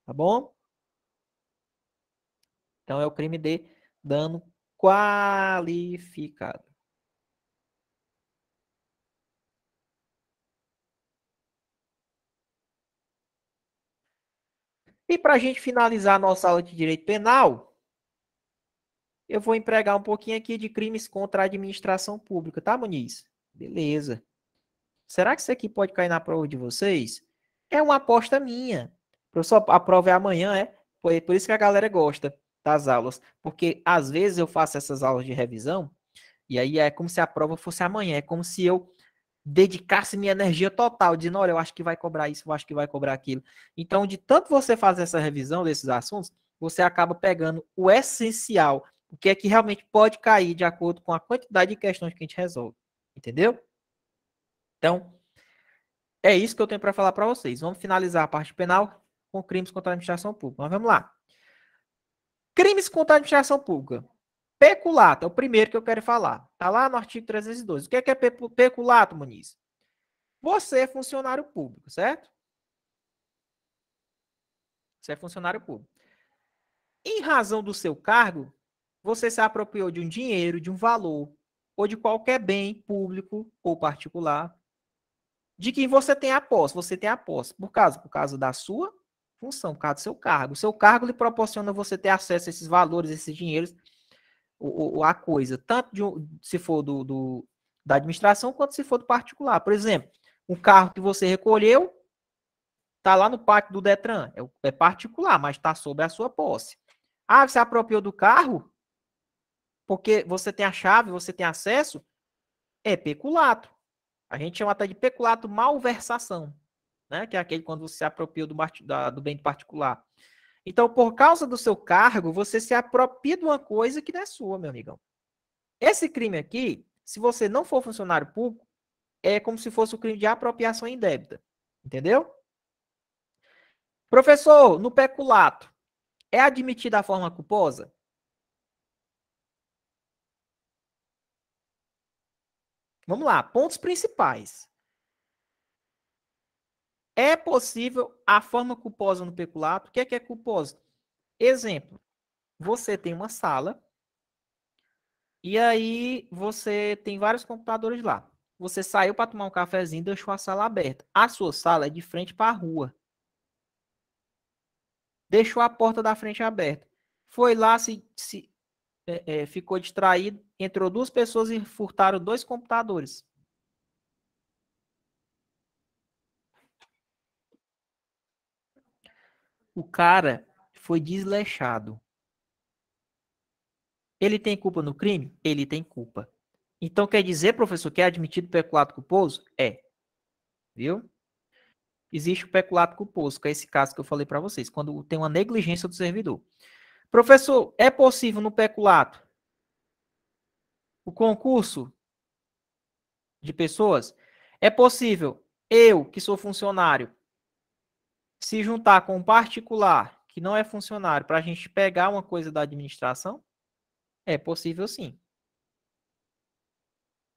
Tá bom? Então é o crime de dano qualificado. E para a gente finalizar a nossa aula de direito penal, eu vou empregar um pouquinho aqui de crimes contra a administração pública, tá, Muniz? Beleza. Será que isso aqui pode cair na prova de vocês? É uma aposta minha. Professor, a prova é amanhã, é? Por isso que a galera gosta das aulas. Porque às vezes eu faço essas aulas de revisão e aí é como se a prova fosse amanhã. É como se eu dedicasse minha energia total, dizendo, olha, eu acho que vai cobrar isso, eu acho que vai cobrar aquilo. Então, de tanto você fazer essa revisão desses assuntos, você acaba pegando o essencial, o que é que realmente pode cair de acordo com a quantidade de questões que a gente resolve. Entendeu? Então, é isso que eu tenho para falar para vocês. Vamos finalizar a parte penal com crimes contra a administração pública. Mas vamos lá. Crimes contra a administração pública. Peculato é o primeiro que eu quero falar. Está lá no artigo 312. O que é, que é peculato, Muniz? Você é funcionário público, certo? Você é funcionário público. Em razão do seu cargo, você se apropriou de um dinheiro, de um valor, ou de qualquer bem público ou particular, de quem você tem a posse. Você tem a posse. Por causa, por causa da sua função, por causa do seu cargo. O seu cargo lhe proporciona você ter acesso a esses valores, esses dinheiros, o, a coisa, tanto de, se for do, do, da administração quanto se for do particular. Por exemplo, um carro que você recolheu está lá no pátio do Detran, é, é particular, mas está sob a sua posse. Ah, você apropriou do carro porque você tem a chave, você tem acesso, é peculato. A gente chama até de peculato malversação, né? que é aquele quando você se apropria do, da, do bem particular. Então, por causa do seu cargo, você se apropria de uma coisa que não é sua, meu amigão. Esse crime aqui, se você não for funcionário público, é como se fosse o crime de apropriação indébita. Entendeu? Professor, no peculato, é admitida a forma culposa? Vamos lá, pontos principais. É possível a forma culposa no peculato? O que é que é culposa? Exemplo, você tem uma sala e aí você tem vários computadores lá. Você saiu para tomar um cafezinho e deixou a sala aberta. A sua sala é de frente para a rua. Deixou a porta da frente aberta. Foi lá, se, se é, é, ficou distraído, entrou duas pessoas e furtaram dois computadores. O cara foi desleixado. Ele tem culpa no crime? Ele tem culpa. Então quer dizer, professor, que é admitido peculato culposo? É. Viu? Existe o peculato culposo, que é esse caso que eu falei para vocês, quando tem uma negligência do servidor. Professor, é possível no peculato o concurso de pessoas? É possível eu, que sou funcionário, se juntar com um particular que não é funcionário para a gente pegar uma coisa da administração? É possível sim.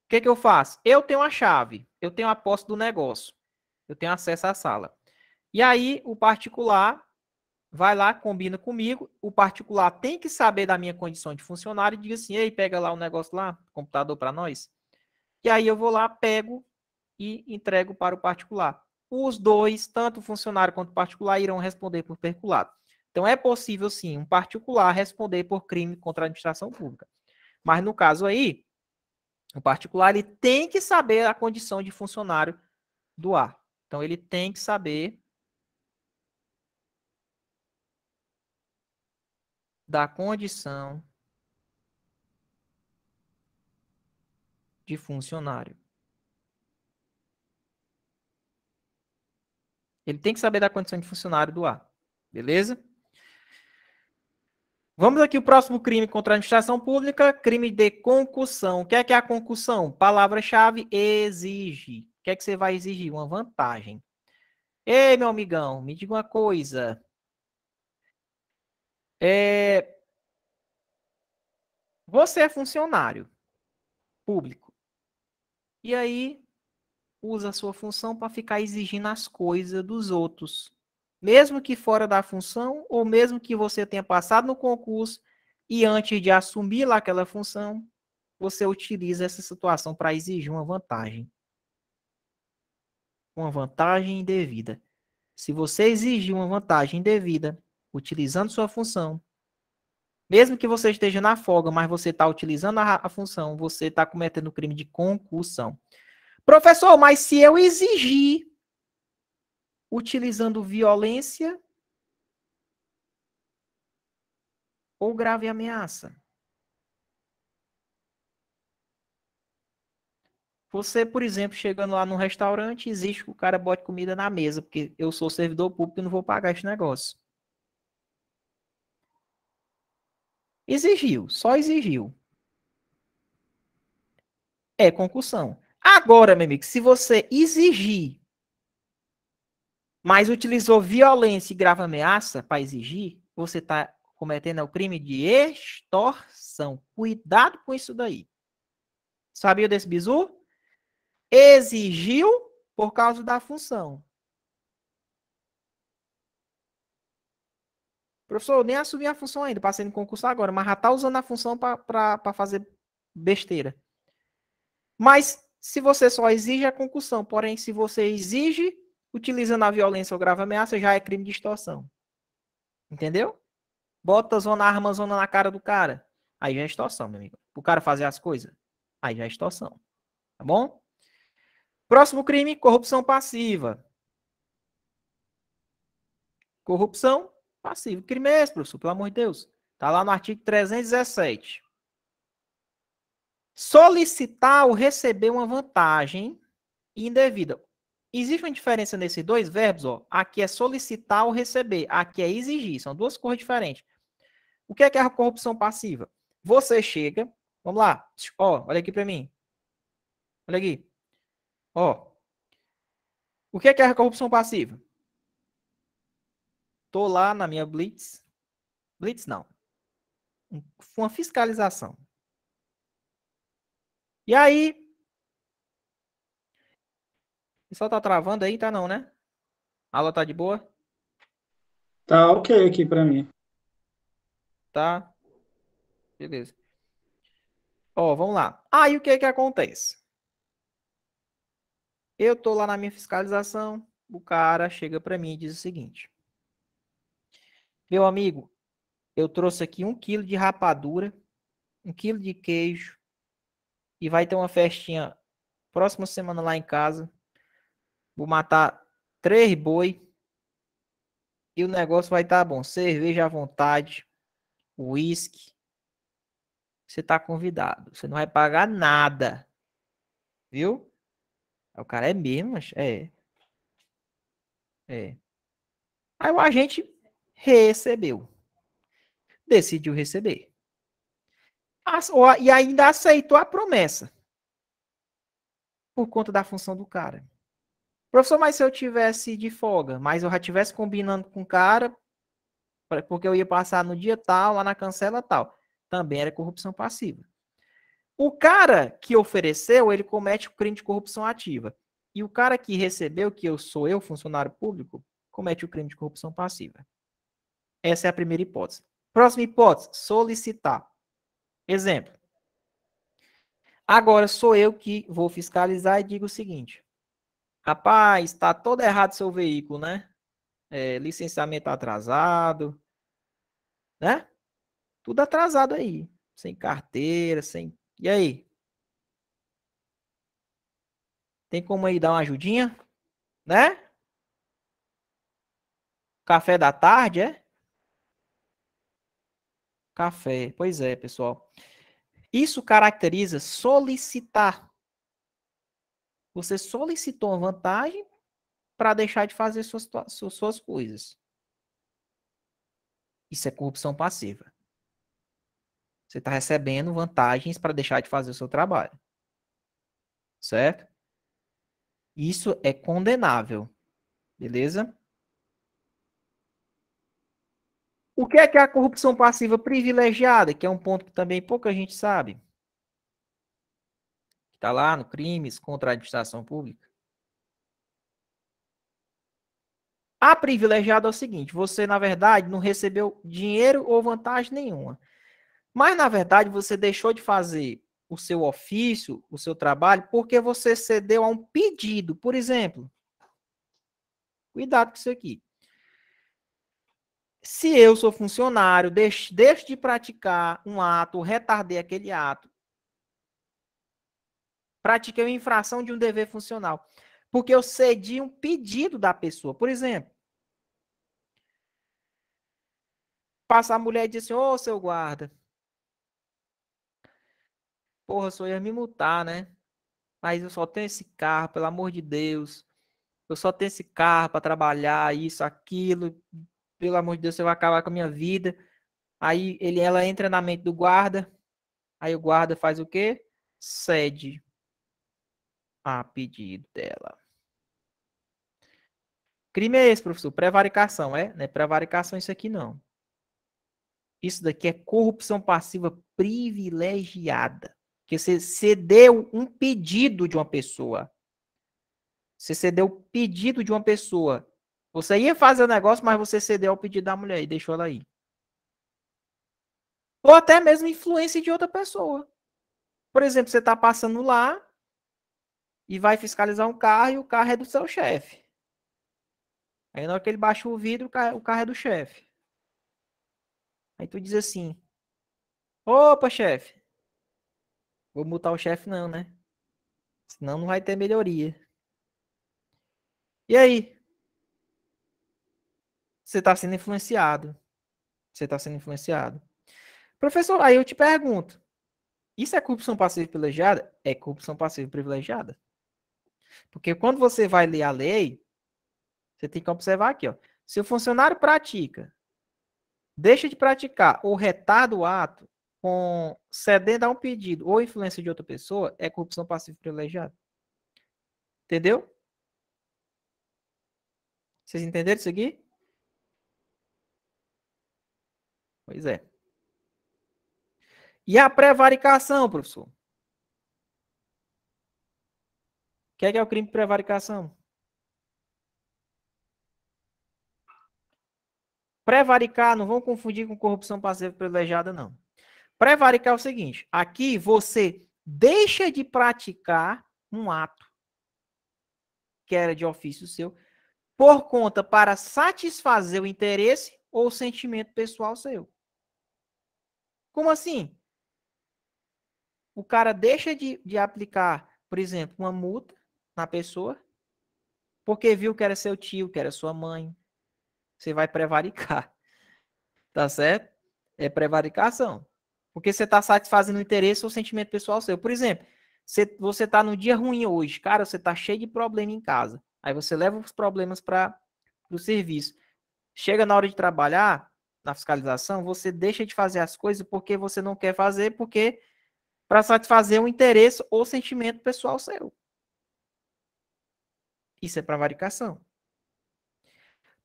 O que, que eu faço? Eu tenho a chave, eu tenho a posse do negócio, eu tenho acesso à sala. E aí o particular vai lá, combina comigo, o particular tem que saber da minha condição de funcionário e diz assim, ei, pega lá o um negócio lá, computador para nós. E aí eu vou lá, pego e entrego para o particular. Os dois, tanto o funcionário quanto o particular, irão responder por peculato. Então é possível sim um particular responder por crime contra a administração pública. Mas no caso aí, o particular ele tem que saber a condição de funcionário do ar. Então ele tem que saber da condição de funcionário. Ele tem que saber da condição de funcionário do A. Beleza? Vamos aqui o próximo crime contra a administração pública, crime de concussão. O que é que é a concussão? Palavra-chave, exige. O que é que você vai exigir? Uma vantagem. Ei, meu amigão, me diga uma coisa. É... Você é funcionário público. E aí usa a sua função para ficar exigindo as coisas dos outros mesmo que fora da função, ou mesmo que você tenha passado no concurso e antes de assumir lá aquela função, você utiliza essa situação para exigir uma vantagem. Uma vantagem indevida. Se você exigir uma vantagem indevida, utilizando sua função, mesmo que você esteja na folga, mas você está utilizando a, a função, você está cometendo o crime de concussão. Professor, mas se eu exigir utilizando violência ou grave ameaça. Você, por exemplo, chegando lá num restaurante, existe que o cara bote comida na mesa, porque eu sou servidor público e não vou pagar esse negócio. Exigiu, só exigiu. É concussão. Agora, meu amigo, se você exigir mas utilizou violência e grave ameaça para exigir, você está cometendo o crime de extorsão. Cuidado com isso daí. Sabia desse bizu? Exigiu por causa da função. Professor, eu nem assumi a função ainda, passei no concurso agora, mas já está usando a função para fazer besteira. Mas se você só exige a concussão, porém, se você exige utilizando a violência ou grave ameaça, já é crime de extorsão. Entendeu? Bota zona, arma zona na cara do cara. Aí já é extorsão, meu amigo. O cara fazer as coisas. Aí já é extorsão. Tá bom? Próximo crime, corrupção passiva. Corrupção passiva. Que crime é professor? Pelo amor de Deus. Tá lá no artigo 317. Solicitar ou receber uma vantagem indevida. Existe uma diferença nesses dois verbos, ó. Aqui é solicitar ou receber, aqui é exigir. São duas coisas diferentes. O que é, que é a corrupção passiva? Você chega, vamos lá, ó, olha aqui para mim. Olha aqui. Ó. O que é, que é a corrupção passiva? Tô lá na minha blitz. Blitz não. Uma fiscalização. E aí, só tá travando aí, tá não, né? A aula tá de boa? Tá ok aqui para mim. Tá. Beleza. Ó, vamos lá. Aí o que que acontece? Eu tô lá na minha fiscalização, o cara chega para mim e diz o seguinte: Meu amigo, eu trouxe aqui um quilo de rapadura, um quilo de queijo e vai ter uma festinha próxima semana lá em casa. Vou matar três boi e o negócio vai estar tá bom. Cerveja à vontade, uísque. Você está convidado. Você não vai pagar nada. Viu? O cara é mesmo, é. É. Aí o agente recebeu. Decidiu receber. E ainda aceitou a promessa. Por conta da função do cara. Professor, mas se eu tivesse de folga, mas eu já tivesse combinando com o cara, porque eu ia passar no dia tal, lá na cancela tal, também era corrupção passiva. O cara que ofereceu, ele comete o crime de corrupção ativa. E o cara que recebeu, que eu sou eu, funcionário público, comete o crime de corrupção passiva. Essa é a primeira hipótese. Próxima hipótese, solicitar. Exemplo. Agora sou eu que vou fiscalizar e digo o seguinte: Rapaz, está todo errado seu veículo, né? É, licenciamento atrasado, né? Tudo atrasado aí. Sem carteira, sem. E aí? Tem como aí dar uma ajudinha? Né? Café da tarde, é? Café. Pois é, pessoal. Isso caracteriza solicitar você solicitou uma vantagem para deixar de fazer suas, suas coisas. Isso é corrupção passiva. Você está recebendo vantagens para deixar de fazer o seu trabalho. Certo? Isso é condenável. Beleza? O que é que é a corrupção passiva privilegiada? Que é um ponto que também pouca gente sabe. Está lá no crimes contra a administração pública. A privilegiada é o seguinte: você, na verdade, não recebeu dinheiro ou vantagem nenhuma. Mas, na verdade, você deixou de fazer o seu ofício, o seu trabalho, porque você cedeu a um pedido. Por exemplo, cuidado com isso aqui. Se eu sou funcionário, deixo, deixo de praticar um ato, retardei aquele ato, pratiquei uma infração de um dever funcional, porque eu cedi um pedido da pessoa. Por exemplo, passa a mulher e diz assim: Ô, seu guarda, porra, só ia me multar, né? Mas eu só tenho esse carro, pelo amor de Deus. Eu só tenho esse carro para trabalhar, isso, aquilo pelo amor de Deus, você vai acabar com a minha vida. Aí ele, ela entra na mente do guarda. Aí o guarda faz o quê? Cede a pedido dela. Crime é esse, professor? Prevaricação, é? Não é prevaricação isso aqui, não. Isso daqui é corrupção passiva privilegiada. Que você cedeu um pedido de uma pessoa. Você cedeu o pedido de uma pessoa. Você ia fazer o negócio, mas você cedeu ao pedido da mulher e deixou ela ir. Ou até mesmo influência de outra pessoa. Por exemplo, você está passando lá e vai fiscalizar um carro e o carro é do seu chefe. Aí na hora que ele baixa o vidro, o carro, é do chefe. Aí tu diz assim: Opa, chefe. Vou multar o chefe, não, né? Senão não vai ter melhoria. E aí? Você está sendo influenciado. Você está sendo influenciado. Professor, aí eu te pergunto: isso é corrupção passiva privilegiada? É corrupção passiva privilegiada. Porque quando você vai ler a lei, você tem que observar aqui, ó. Se o funcionário pratica, deixa de praticar ou retarda o ato com cedendo a um pedido ou influência de outra pessoa, é corrupção passiva privilegiada. Entendeu? Vocês entenderam isso aqui? Pois é. E a prevaricação, professor? O que é, que é o crime de prevaricação? Prevaricar, não vão confundir com corrupção passiva privilegiada, não. Prevaricar é o seguinte: aqui você deixa de praticar um ato que era de ofício seu por conta para satisfazer o interesse ou sentimento pessoal seu. Como assim? O cara deixa de, de aplicar, por exemplo, uma multa na pessoa, porque viu que era seu tio, que era sua mãe. Você vai prevaricar. [LAUGHS] Tá certo? É prevaricação. Porque você está satisfazendo o interesse ou sentimento pessoal seu. Por exemplo, você está no dia ruim hoje, cara, você está cheio de problema em casa. Aí você leva os problemas para o serviço. Chega na hora de trabalhar, na fiscalização, você deixa de fazer as coisas porque você não quer fazer, porque para satisfazer um interesse ou sentimento pessoal seu. Isso é prevaricação.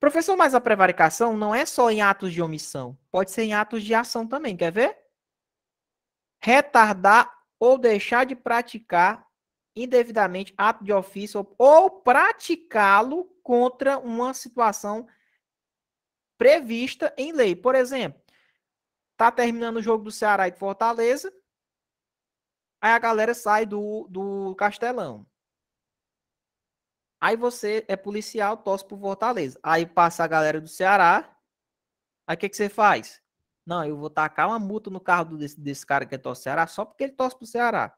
Professor, mas a prevaricação não é só em atos de omissão, pode ser em atos de ação também, quer ver? Retardar ou deixar de praticar indevidamente ato de ofício ou praticá-lo contra uma situação prevista em lei. Por exemplo, tá terminando o jogo do Ceará e Fortaleza, aí a galera sai do, do Castelão. Aí você é policial, torce pro Fortaleza. Aí passa a galera do Ceará. Aí o que, que você faz? Não, eu vou tacar uma multa no carro desse, desse cara que é torce Ceará só porque ele torce pro Ceará.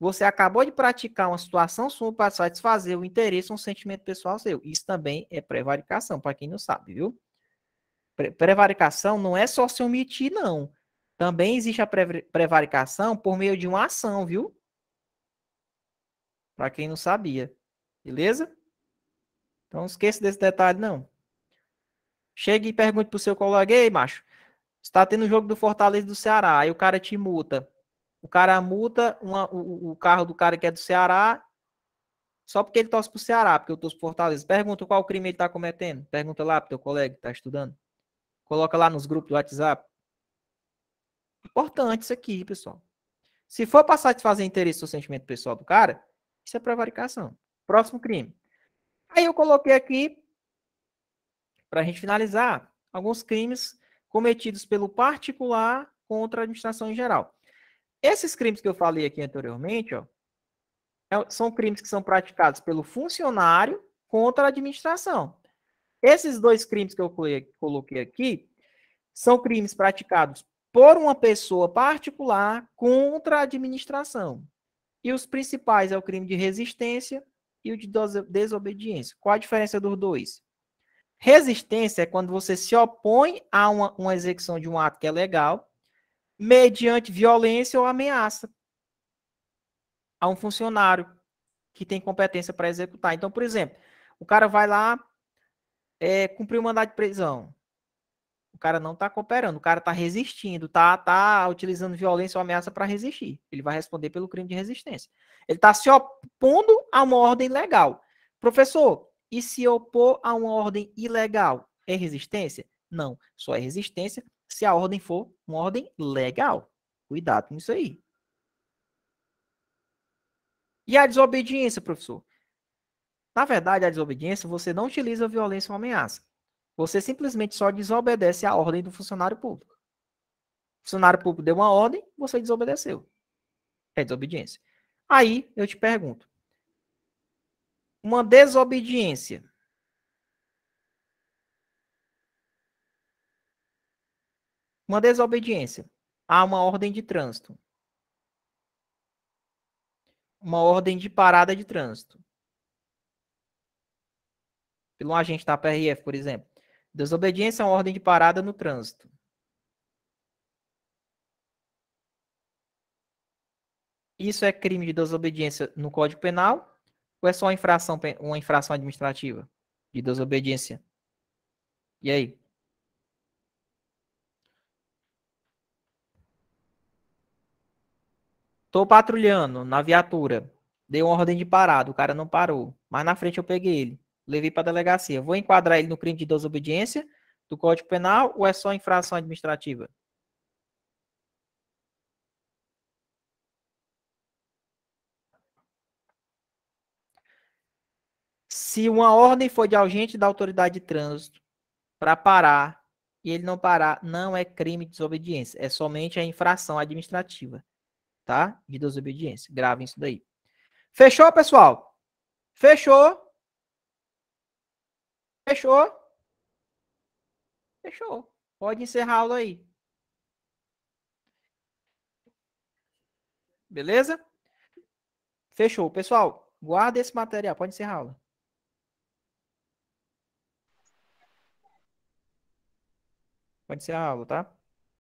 Você acabou de praticar uma situação sua para satisfazer o interesse, um sentimento pessoal seu. Isso também é prevaricação, para quem não sabe, viu? Prevaricação não é só se omitir, não. Também existe a prevaricação por meio de uma ação, viu? Para quem não sabia. Beleza? Então, esqueça desse detalhe, não. Chegue e pergunte pro seu colega, ei, macho, está tendo o jogo do Fortaleza do Ceará, aí o cara te multa. O cara multa uma, o, o, carro do cara que é do Ceará só porque ele torce pro Ceará, porque eu torço pro Fortaleza. Pergunta qual crime ele tá cometendo. Pergunta lá pro teu colega que tá estudando. Coloca lá nos grupos do WhatsApp. Importante isso aqui, pessoal. Se for para satisfazer interesse ou sentimento pessoal do cara, isso é prevaricação. Próximo crime. Aí eu coloquei aqui, para a gente finalizar, alguns crimes cometidos pelo particular contra a administração em geral. Esses crimes que eu falei aqui anteriormente, ó, é são crimes que são praticados pelo funcionário contra a administração. Esses dois crimes que eu coloquei aqui são crimes praticados por uma pessoa particular contra a administração. E os principais é o crime de resistência e o de desobediência. Qual a diferença dos dois? Resistência é quando você se opõe a uma, uma execução de um ato que é legal, mediante violência ou ameaça a um funcionário que tem competência para executar. Então, por exemplo, o cara vai lá é, cumprir o mandado de prisão. O cara não está cooperando, o cara está resistindo, tá, tá utilizando violência ou ameaça para resistir. Ele vai responder pelo crime de resistência. Ele está se opondo a uma ordem legal. Professor, e se opor a uma ordem ilegal é resistência? Não, só é resistência se a ordem for uma ordem legal. Cuidado com isso aí. E a desobediência, professor? Na verdade, a desobediência, você não utiliza violência ou ameaça. Você simplesmente só desobedece à ordem do funcionário público. O funcionário público deu uma ordem, você desobedeceu. É desobediência. Aí eu te pergunto: uma desobediência uma desobediência a uma ordem de trânsito uma ordem de parada de trânsito. Pelo um agente da PRF, por exemplo. Desobediência a uma ordem de parada no trânsito. Isso é crime de desobediência no Código Penal ou é só uma infração, uma infração administrativa de desobediência? E aí? Tô patrulhando na viatura. Dei uma ordem de parada, o cara não parou. Mas na frente eu peguei ele. Levei para delegacia. Vou enquadrar ele no crime de desobediência do Código Penal ou é só infração administrativa? Se uma ordem for de agente da autoridade de trânsito para parar e ele não parar, não é crime de desobediência, é somente a infração administrativa tá? De desobediência. Gravem isso daí. Fechou, pessoal? Fechou? Fechou? Fechou. Pode encerrar a aula aí. Beleza? Fechou. Pessoal, guarda esse material. Pode encerrar a aula. Pode encerrar a aula, tá?